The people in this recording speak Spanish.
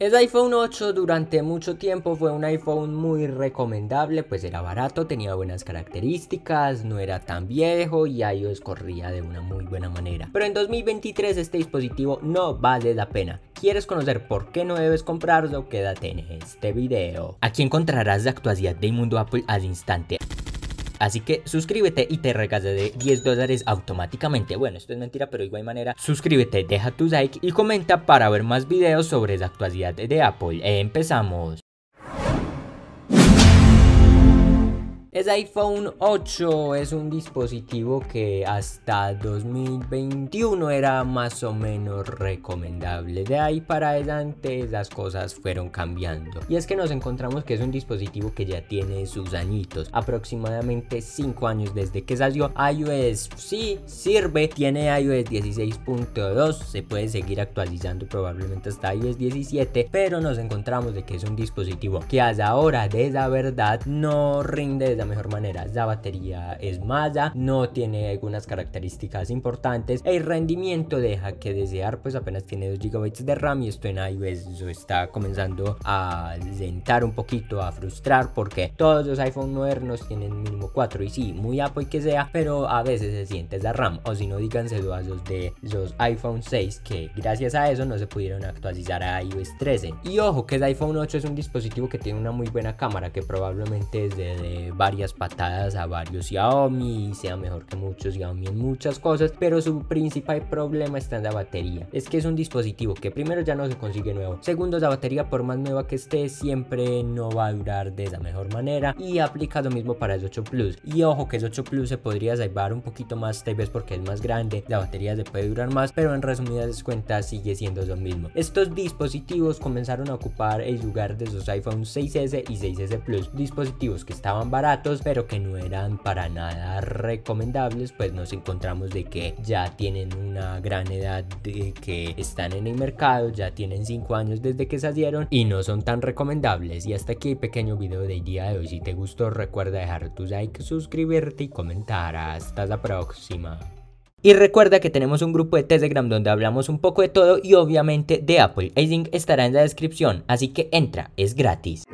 El iPhone 8 durante mucho tiempo fue un iPhone muy recomendable, pues era barato, tenía buenas características, no era tan viejo y iOS corría de una muy buena manera. Pero en 2023 este dispositivo no vale la pena. ¿Quieres conocer por qué no debes comprarlo? Quédate en este video. Aquí encontrarás la actualidad del mundo Apple al instante. Así que suscríbete y te regalaré 10 dólares automáticamente. Bueno, esto es mentira, pero de igual manera, suscríbete, deja tu like y comenta para ver más videos sobre la actualidad de Apple. empezamos. El iPhone 8 es un dispositivo que hasta 2021 era más o menos recomendable. De ahí para adelante las cosas fueron cambiando. Y es que nos encontramos que es un dispositivo que ya tiene sus añitos, aproximadamente 5 años desde que salió. iOS sí sirve, tiene iOS 16.2, se puede seguir actualizando probablemente hasta iOS 17, pero nos encontramos de que es un dispositivo que a la hora de la verdad no rinde de mejor manera. La batería es mala, no tiene algunas características importantes. El rendimiento deja que desear, pues apenas tiene 2 GB de RAM y esto en iOS está comenzando a lentar un poquito, a frustrar porque todos los iPhone modernos tienen mínimo 4 y sí, muy Apple que sea, pero a veces se siente la RAM o si no díganselo a los de los iPhone 6 que gracias a eso no se pudieron actualizar a iOS 13. Y ojo que el iPhone 8 es un dispositivo que tiene una muy buena cámara que probablemente es de varias patadas a varios Xiaomi y sea mejor que muchos Xiaomi en muchas cosas, pero su principal problema está en la batería. Es que es un dispositivo que primero ya no se consigue nuevo, segundo la batería por más nueva que esté siempre no va a durar de la mejor manera y aplica lo mismo para el 8 Plus. Y ojo que el 8 Plus se podría salvar un poquito más tal vez porque es más grande, la batería se puede durar más, pero en resumidas cuentas sigue siendo lo mismo. Estos dispositivos comenzaron a ocupar el lugar de sus iPhone 6S y 6S Plus, dispositivos que estaban pero que no eran para nada recomendables, pues nos encontramos de que ya tienen una gran edad de que están en el mercado, ya tienen 5 años desde que salieron y no son tan recomendables. Y hasta aquí el pequeño video del día de hoy. Si te gustó, recuerda dejar tu like, suscribirte y comentar. Hasta la próxima. Y recuerda que tenemos un grupo de Telegram donde hablamos un poco de todo y obviamente de Apple. El link estará en la descripción, así que entra, es gratis.